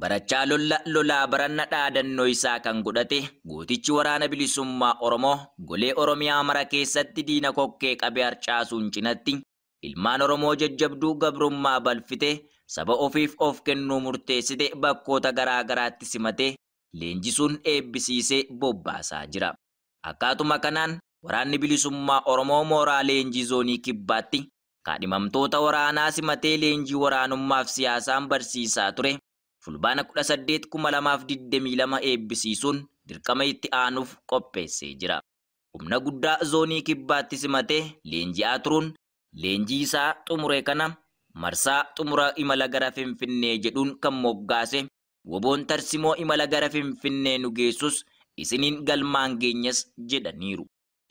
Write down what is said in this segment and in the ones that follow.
barachaa lolaa baranna dhaadannoo isaa kan godhate gootichi waraana bilisummaa Oromoo golee Oromiyaa mara keessatti diina kokkee qabee harcaasuun cinatti ilmaan Oromoo jajjabduu gabrummaa balfite saba ofiif of kennuu murteessite bakkoota garaa garaatti simatee leenjisuun eebbisiisee bobbaasaa jira. Akkaatuma kanaan waraanni bilisummaa Oromoo mooraa leenjii zoonii kibbaatti kaadhimamtoota waraanaa simatee leenjii waraanummaaf siyaasaan barsiisaa ture. Fulbaana 18,2022 eebbisiisuun dirqama itti aanuuf qopheessee jira. Humna guddaa zoonii kibbaatti simatee leenji'aa turuun leenjii isaa xumure kana marsaa xumura imala gara Finfinnee jedhuun kan moggaase woboon tarsimoo imala gara Finfinnee nu geessus isiniin galmaan geenyas jedhaniiru.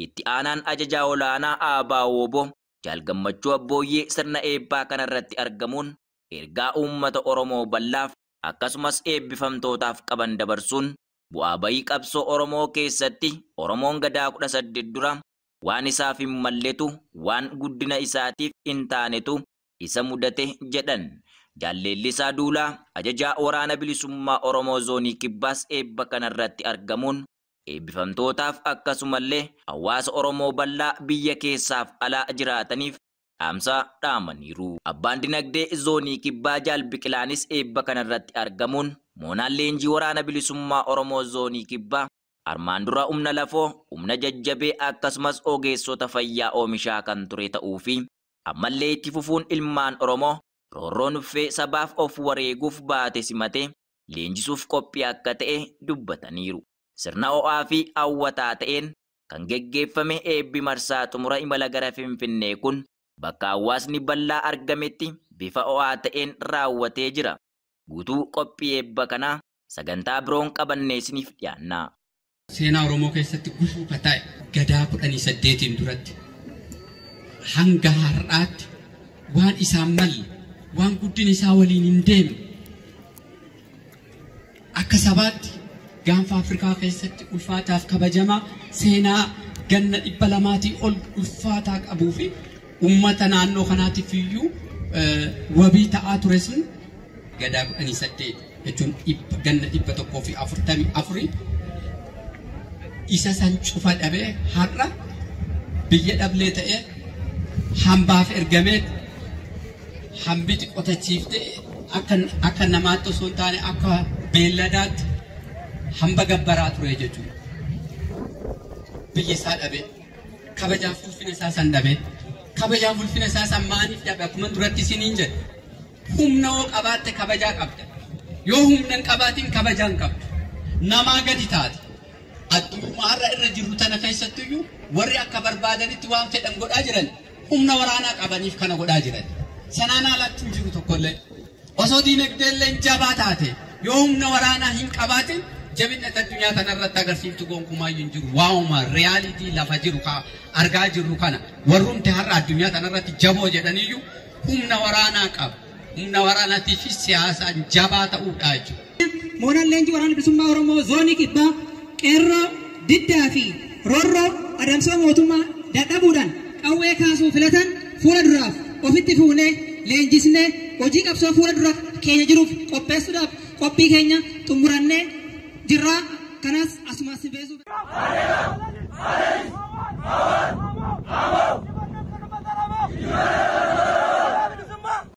Itti aanaan ajajaa olaanaa Aabaa Wooboo jaalgammachuu abbooyyee sirna eebbaa kanarratti argamuun ergaa uummata Oromoo bal'aaf akkasumas eebbifamtootaaf qaban dabarsuun bu'aa bayii qabsoo Oromoo keessatti Oromoon gadaa kudha saddeet dura waan isaaf hin malletu waan guddina isaatiif hin taanetu isa mudate jedhan. Jaalleellisaa Duulaa ajajaa waraana bilisummaa Oromoo zoonii kibbaas eebba kanarratti argamuun eebbifamtootaaf akkasumallee hawaasa Oromoo bal'aa biyya keessaaf alaa jiraataniif dhaamsa dhaamaniiru. Abbaan dinagdee zoonii kibbaa jaal biqilaanis eebba kanarratti argamuun moonaan leenjii waraana bilisummaa Oromoo zoonii kibbaa armaan dura humna lafoo, humna jajjabee akkasumas ogeessota fayyaa oomishaa kan ture ta'uu fi ammallee itti fufuun ilmaan Oromoo roorroo nuffee sabaaf of wareeguuf baate simatee leenjisuuf qophii akka ta'e dubbataniiru. Sirna ho'aa fi hawwataa ta'een kan geggeeffame eebbi marsaa xumura imala gara Finfinnee kun bakka hawaasni bal'aa argametti bifa ho'aa ta'een raawwatee jira. Guutuu qophii eebba kanaa sagantaa biroon qabannee isiniif dhiyaanna. Seenaa Oromoo keessatti gufuu kan ta'e gadaa kudhanii saddeetiin duratti hanga har'aatti waan isaan malle waan guddina isaa waliin hin deemne akka sabaatti gaanfa Afrikaa keessatti ulfaataaf kabajamaa seenaa ganna dhibba lamaatii ol ulfaataa qabuu fi uummata naannoo kanaatiif iyyuu wabii ta'aa ture sun gadaa kudhanii saddeet jechuun ganna dhibba tokkoo fi afurtamii afurii isa san cufa dhabee har'a biyya dhablee ta'ee hambaaf ergamee hambiti qotachiiftee akka akka namaatti osoo hin taane akka beelladaatti hamba gabbaraa ture jechuudha. Biyya isaa dhabee kabajaaf ulfina isaa san dhabee kabajaaf ulfina isaa san maaliif dhabe akkuma duratti isiniin jedhe humna yoo qabaatte kabajaa qabda yoo humna hin qabaatin kabajaa hin qabdu namaa gadi taate addunyaarra irra jirru tana keessattiyyuu warri akka barbaadanitti waan fedhan godhaa jiran humna waraanaa qabaniif kana godhaa jiran sanaan alatti hin jiru tokkollee osoo diinagdeellee jabaa taate yoo humna waraanaa hin qabaatin jabina addunyaa kanarratti agarsiiftu gonkumaayyuu hin jiru waa'uma riyaalitii lafa jiru argaa jirru kana warrumti har'a addunyaa kanarratti jaboo jedhaniyyuu humna waraanaa qaba humna waraanaatii fi siyaasaan jabaa ta'uudha jechuudha. Moonaan leenjii waraana bilisummaa Oromoo zoonii kibbaa qeerroo diddaa fi roorroo adamsoo mootummaa dadhabuudhaan qawwee kaasuu filatan fuula duraaf ofitti fuunee leenjisnee hojii qabsoo fuula dura. Keenya jiruuf qopheessuudhaaf qophii keenya xumurannee Dirra, canais, asuma si.